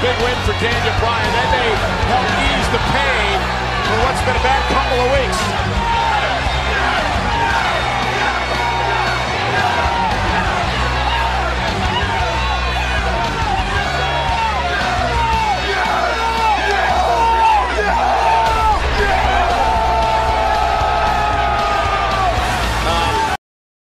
big win for Daniel Bryan. That may help ease the pain for what's been a bad couple of weeks.